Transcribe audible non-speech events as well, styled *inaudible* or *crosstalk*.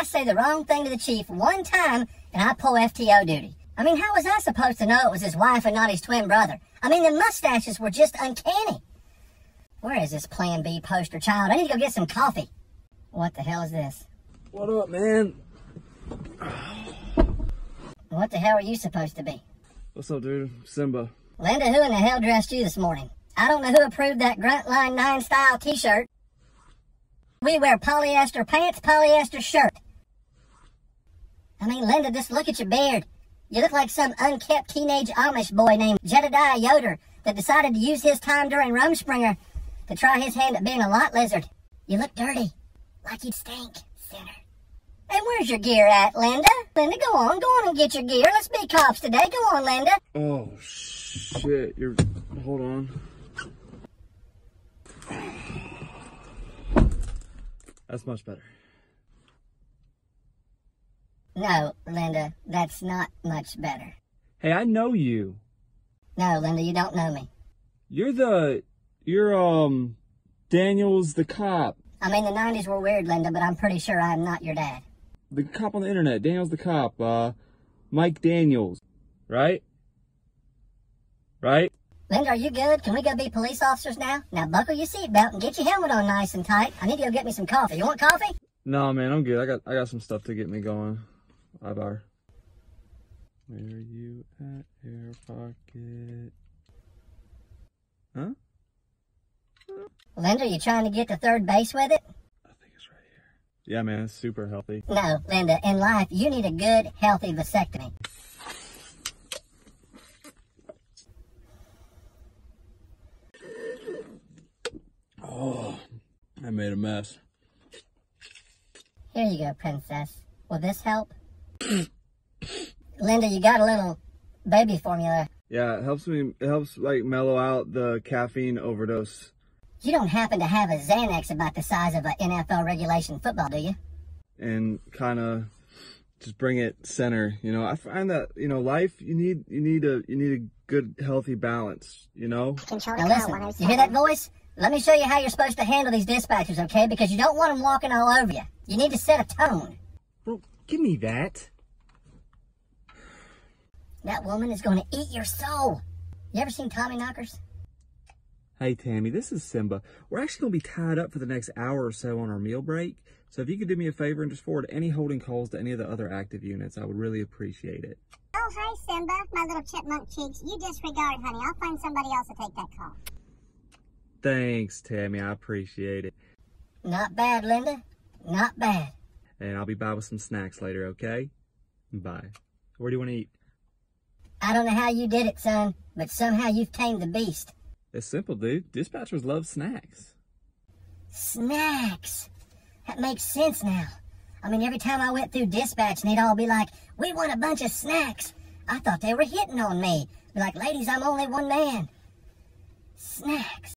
I say the wrong thing to the chief one time and I pull FTO duty. I mean, how was I supposed to know it was his wife and not his twin brother? I mean, the mustaches were just uncanny. Where is this Plan B poster child? I need to go get some coffee. What the hell is this? What up, man? What the hell are you supposed to be? What's up, dude? Simba. Linda, who in the hell dressed you this morning? I don't know who approved that Grunt Line 9 style t-shirt. We wear polyester pants, polyester shirt. I mean, Linda, just look at your beard. You look like some unkept teenage Amish boy named Jedediah Yoder that decided to use his time during Rumspringa to try his hand at being a lot lizard. You look dirty, like you'd stink, sinner. And where's your gear at, Linda? Linda, go on, go on and get your gear. Let's be cops today. Go on, Linda. Oh, shit. You're. Hold on. That's much better. No, Linda, that's not much better. Hey, I know you. No, Linda, you don't know me. You're the. You're, um. Daniels the cop. I mean, the 90s were weird, Linda, but I'm pretty sure I'm not your dad. The cop on the internet. Daniels the cop. Uh. Mike Daniels. Right? Right? Linda, are you good? Can we go be police officers now? Now buckle your seatbelt and get your helmet on nice and tight. I need to go get me some coffee. You want coffee? No, man, I'm good. I got I got some stuff to get me going. Bye, bar. Where are you at, air pocket? Huh? Linda, you trying to get to third base with it? I think it's right here. Yeah, man, it's super healthy. No, Linda, in life, you need a good, healthy vasectomy. Oh, I made a mess. Here you go, princess. Will this help? *coughs* Linda, you got a little baby formula. Yeah, it helps me. It helps like mellow out the caffeine overdose. You don't happen to have a Xanax about the size of an NFL regulation football, do you? and kind of just bring it center. You know, I find that you know life you need you need a you need a good healthy balance. You know. Now listen, you hear that voice? Let me show you how you're supposed to handle these dispatchers, okay? Because you don't want them walking all over you. You need to set a tone. Well, give me that. That woman is going to eat your soul. You ever seen Tommy Knockers? Hey Tammy, this is Simba. We're actually gonna be tied up for the next hour or so on our meal break. So if you could do me a favor and just forward any holding calls to any of the other active units, I would really appreciate it. Oh, hi, Simba, my little chipmunk cheeks. You disregard, honey. I'll find somebody else to take that call. Thanks, Tammy. I appreciate it. Not bad, Linda. Not bad. And I'll be by with some snacks later, okay? Bye. Where do you want to eat? I don't know how you did it, son, but somehow you've tamed the beast. It's simple, dude. Dispatchers love snacks. Snacks. That makes sense now. I mean, every time I went through dispatch, and they'd all be like, we want a bunch of snacks. I thought they were hitting on me. Be like, ladies, I'm only one man. Snacks.